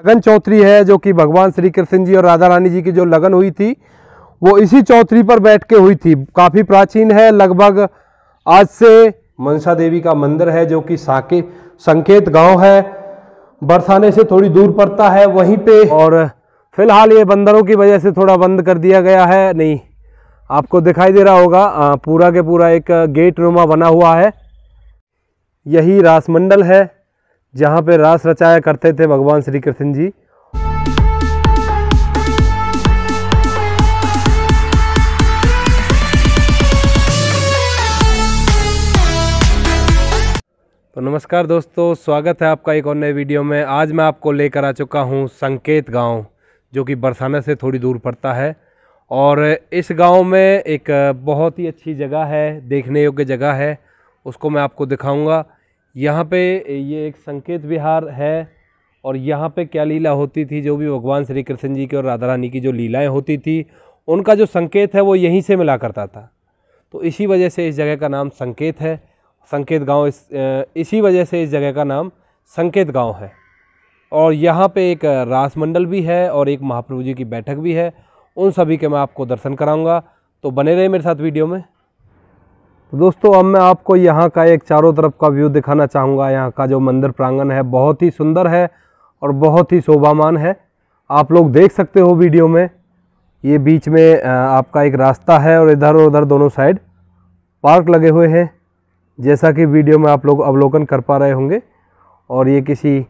लगन चौथरी है जो कि भगवान श्री कृष्ण जी और राधा रानी जी की जो लगन हुई थी वो इसी चौथरी पर बैठ के हुई थी। काफ़ी प्राचीन है लगभग आज से मनसा देवी का मंदिर है जो कि साके संकेत गाँव है। बरसाने से थोड़ी दूर पड़ता है वहीं पे। और फ़िलहाल ये बंदरों की वजह से थोड़ा बंद कर दिया गया है। नहीं आपको दिखाई दे रहा होगा आ, पूरा के पूरा एक गेट नुमा बना हुआ है। यही रासमंडल है। जहाँ पे रास रचाया करते थे भगवान श्री कृष्ण जी। तो नमस्कार दोस्तों, स्वागत है आपका एक और नए वीडियो में। आज मैं आपको लेकर आ चुका हूँ संकेत गाँव, जो कि बरसाना से थोड़ी दूर पड़ता है। और इस गाँव में एक बहुत ही अच्छी जगह है, देखने योग्य जगह है, उसको मैं आपको दिखाऊँगा। यहाँ पे ये एक संकेत विहार है और यहाँ पे क्या लीला होती थी जो भी भगवान श्री कृष्ण जी की और राधा रानी की जो लीलाएँ होती थी, उनका जो संकेत है वो यहीं से मिला करता था। तो इसी वजह से इस जगह का नाम संकेत है। संकेत गाँव इस इसी वजह से इस जगह का नाम संकेत गाँव है। और यहाँ पे एक रास मंडल भी है और एक महाप्रभु जी की बैठक भी है। उन सभी के मैं आपको दर्शन कराऊँगा। तो बने रहे मेरे साथ वीडियो में। तो दोस्तों, अब मैं आपको यहाँ का एक चारों तरफ़ का व्यू दिखाना चाहूँगा। यहाँ का जो मंदिर प्रांगण है, बहुत ही सुंदर है और बहुत ही शोभामान है। आप लोग देख सकते हो वीडियो में, ये बीच में आपका एक रास्ता है और इधर और उधर दोनों साइड पार्क लगे हुए हैं। जैसा कि वीडियो में आप लोग अवलोकन कर पा रहे होंगे, और ये किसी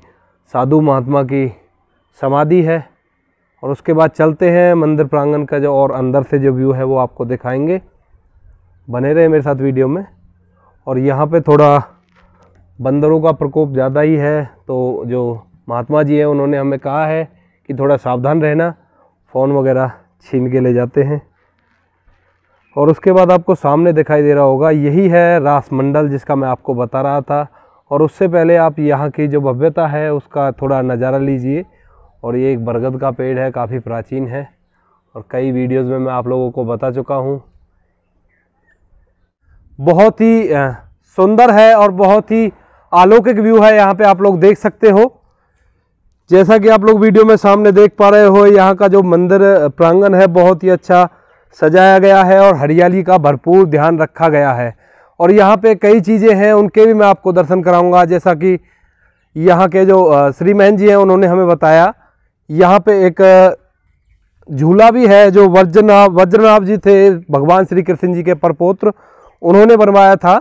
साधु महात्मा की समाधि है। और उसके बाद चलते हैं, मंदिर प्रांगण का जो और अंदर से जो व्यू है वो आपको दिखाएँगे। बने रहे मेरे साथ वीडियो में। और यहाँ पे थोड़ा बंदरों का प्रकोप ज़्यादा ही है तो जो महात्मा जी हैं, उन्होंने हमें कहा है कि थोड़ा सावधान रहना, फ़ोन वगैरह छीन के ले जाते हैं। और उसके बाद आपको सामने दिखाई दे रहा होगा, यही है रास मंडल जिसका मैं आपको बता रहा था। और उससे पहले आप यहाँ की जो भव्यता है, उसका थोड़ा नज़ारा लीजिए। और ये एक बरगद का पेड़ है, काफ़ी प्राचीन है। और कई वीडियोस में मैं आप लोगों को बता चुका हूँ। बहुत ही सुंदर है और बहुत ही अलौकिक व्यू है। यहाँ पे आप लोग देख सकते हो। जैसा कि आप लोग वीडियो में सामने देख पा रहे हो, यहाँ का जो मंदिर प्रांगण है, बहुत ही अच्छा सजाया गया है और हरियाली का भरपूर ध्यान रखा गया है। और यहाँ पे कई चीज़ें हैं, उनके भी मैं आपको दर्शन कराऊँगा। जैसा कि यहाँ के जो श्री महन जी हैं, उन्होंने हमें बताया। यहाँ पे एक झूला भी है, जो वज्रनाभ वज्रनाभ जी थे, भगवान श्री कृष्ण जी के परपोत्र। उन्होंने बनवाया था।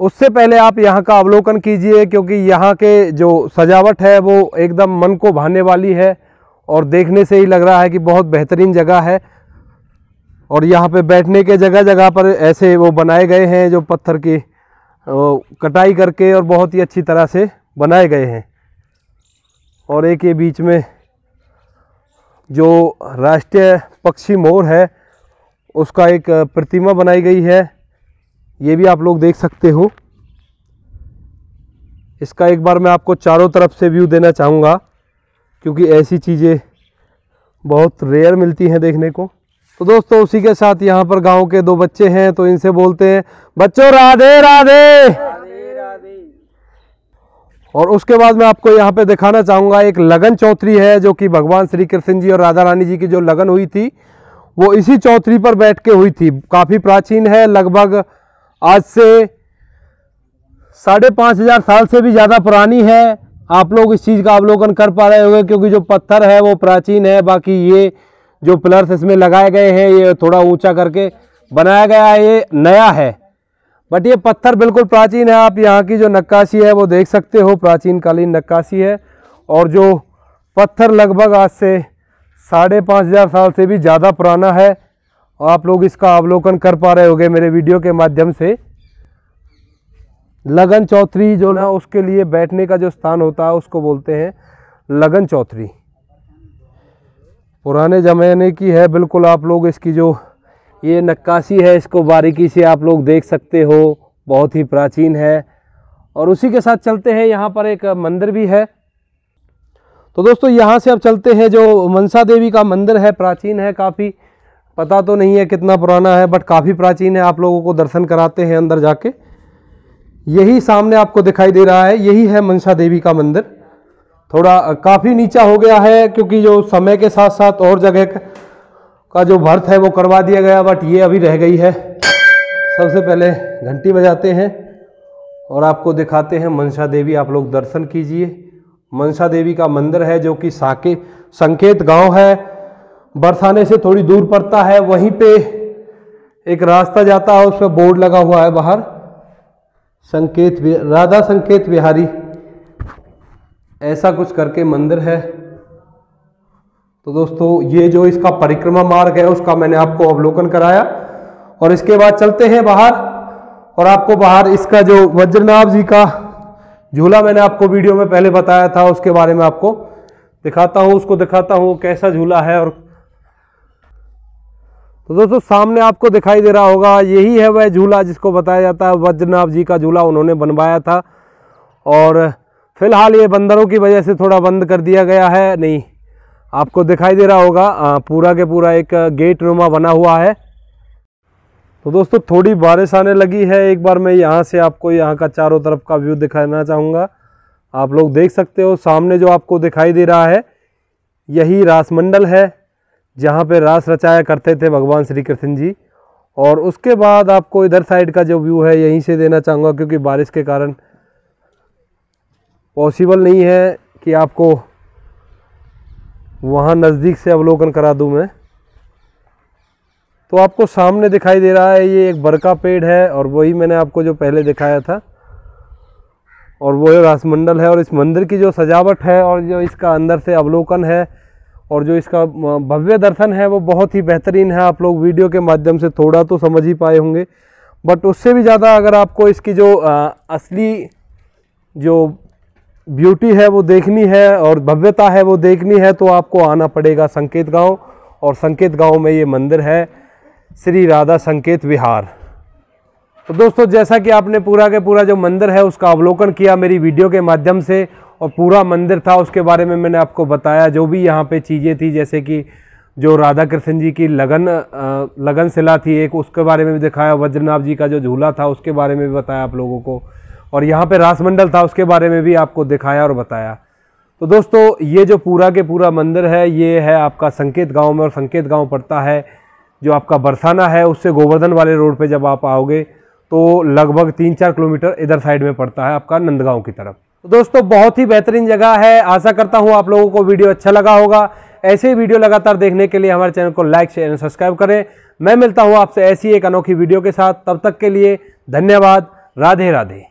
उससे पहले आप यहाँ का अवलोकन कीजिए, क्योंकि यहाँ के जो सजावट है वो एकदम मन को भाने वाली है और देखने से ही लग रहा है कि बहुत बेहतरीन जगह है। और यहाँ पे बैठने के जगह जगह पर ऐसे वो बनाए गए हैं जो पत्थर की कटाई करके और बहुत ही अच्छी तरह से बनाए गए हैं। और एक ये बीच में जो राष्ट्रीय पक्षी मोर है उसका एक प्रतिमा बनाई गई है। ये भी आप लोग देख सकते हो। इसका एक बार मैं आपको चारों तरफ़ से व्यू देना चाहूँगा, क्योंकि ऐसी चीज़ें बहुत रेयर मिलती हैं देखने को। तो दोस्तों, उसी के साथ यहाँ पर गाँव के दो बच्चे हैं तो इनसे बोलते हैं, बच्चों, राधे राधे! और उसके बाद मैं आपको यहाँ पे दिखाना चाहूँगा, एक लगन चौथरी है, जो कि भगवान श्री कृष्ण जी और राधा रानी जी की जो लगन हुई थी वो इसी चौथरी पर बैठ के हुई थी। काफ़ी प्राचीन है, लगभग आज से साढ़े पाँच हज़ार साल से भी ज़्यादा पुरानी है। आप लोग इस चीज़ का अवलोकन कर पा रहे होंगे, क्योंकि जो पत्थर है वो प्राचीन है, बाकी ये जो पिलर्स इसमें लगाए गए हैं, ये थोड़ा ऊँचा करके बनाया गया है, ये नया है। बट ये पत्थर बिल्कुल प्राचीन है, आप यहाँ की जो नक्काशी है वो देख सकते हो प्राचीन कालीन नक्काशी है। और जो पत्थर लगभग आज से साढ़े पाँच हज़ार साल से भी ज़्यादा पुराना है। और आप लोग इसका अवलोकन कर पा रहे होंगे मेरे वीडियो के माध्यम से। लगन चौथरी जो ना उसके लिए बैठने का जो स्थान होता है, उसको बोलते हैं लगन चौथरी पुराने ज़माने की है बिल्कुल, आप लोग इसकी जो ये नक्काशी है, इसको बारीकी से आप लोग देख सकते हो। बहुत ही प्राचीन है। और उसी के साथ चलते हैं, यहाँ पर एक मंदिर भी है। तो दोस्तों, यहाँ से अब चलते हैं जो मनसा देवी का मंदिर है, प्राचीन है काफ़ी। पता तो नहीं है कितना पुराना है बट काफ़ी प्राचीन है। आप लोगों को दर्शन कराते हैं अंदर जाके। यही सामने आपको दिखाई दे रहा है, यही है मनसा देवी का मंदिर। थोड़ा काफ़ी नीचा हो गया है, क्योंकि जो समय के साथ साथ और जगह का जो भर्त है वो करवा दिया गया बट ये अभी रह गई है। सबसे पहले घंटी बजाते हैं और आपको दिखाते हैं मनसा देवी। आप लोग दर्शन कीजिए। मनसा देवी का मंदिर है जो कि साके, संकेत गाँव है। बरसाने से थोड़ी दूर पड़ता है, वहीं पे एक रास्ता जाता है उस पर बोर्ड लगा हुआ है बाहर। संकेत राधा संकेत बिहारी ऐसा कुछ करके मंदिर है। तो दोस्तों, ये जो इसका परिक्रमा मार्ग है, उसका मैंने आपको अवलोकन कराया। और इसके बाद चलते हैं बाहर। और आपको बाहर इसका जो वज्रनाभ जी का झूला मैंने आपको वीडियो में पहले बताया था, उसके बारे में आपको दिखाता हूँ, उसको दिखाता हूँ कैसा झूला है और तो दोस्तों, सामने आपको दिखाई दे रहा होगा, यही है वह झूला जिसको बताया जाता है, वज्रनाभ जी का झूला उन्होंने बनवाया था। और फ़िलहाल ये बंदरों की वजह से थोड़ा बंद कर दिया गया है, नहीं, आपको दिखाई दे रहा होगा पूरा के पूरा एक गेट नुमा बना हुआ है। तो दोस्तों, थोड़ी बारिश आने लगी है। एक बार मैं यहाँ से आपको यहाँ का चारों तरफ़ का व्यू दिखाना चाहूँगा। आप लोग देख सकते हो, सामने जो आपको दिखाई दे रहा है, यही रासमंडल है, जहाँ पे रास रचाया करते थे भगवान श्री कृष्ण जी। और उसके बाद आपको इधर साइड का जो व्यू है, यहीं से देना चाहूँगा, क्योंकि बारिश के कारण पॉसिबल नहीं है कि आपको वहाँ नज़दीक से अवलोकन करा दूँ मैं। तो आपको सामने दिखाई दे रहा है ये एक बरका पेड़ है और वही मैंने आपको जो पहले दिखाया था। और वो रासमंडल है और इस मंदिर की जो सजावट है और जो इसका अंदर से अवलोकन है और जो इसका भव्य दर्शन है वो बहुत ही बेहतरीन है। आप लोग वीडियो के माध्यम से थोड़ा तो समझ ही पाए होंगे। बट उससे भी ज़्यादा अगर आपको इसकी जो आ, असली जो ब्यूटी है वो देखनी है और भव्यता है वो देखनी है तो आपको आना पड़ेगा संकेत गाँव। और संकेत गाँव में ये मंदिर है। श्री राधा संकेत विहार। तो दोस्तों, जैसा कि आपने पूरा के पूरा जो मंदिर है, उसका अवलोकन किया मेरी वीडियो के माध्यम से, और पूरा मंदिर था, उसके बारे में मैंने आपको बताया, जो भी यहाँ पे चीज़ें थी, जैसे कि जो राधा कृष्ण जी की लगन लगन शिला थी, एक उसके बारे में भी दिखाया वज्रनाथ जी का जो झूला था, उसके बारे में भी बताया आप लोगों को, और यहाँ पे रासमंडल था, उसके बारे में भी आपको दिखाया और बताया। तो दोस्तों, ये जो पूरा के पूरा मंदिर है, ये है आपका संकेत गाँव में, और संकेत गाँव पड़ता है जो आपका बरसाना है, उससे गोवर्धन वाले रोड पे जब आप आओगे तो लगभग तीन चार किलोमीटर इधर साइड में पड़ता है आपका नंदगांव की तरफ़। तो दोस्तों, बहुत ही बेहतरीन जगह है। आशा करता हूँ आप लोगों को वीडियो अच्छा लगा होगा। ऐसे ही वीडियो लगातार देखने के लिए हमारे चैनल को लाइक, शेयर एंड सब्सक्राइब करें। मैं मिलता हूँ आपसे ऐसी एक अनोखी वीडियो के साथ। तब तक के लिए धन्यवाद। राधे राधे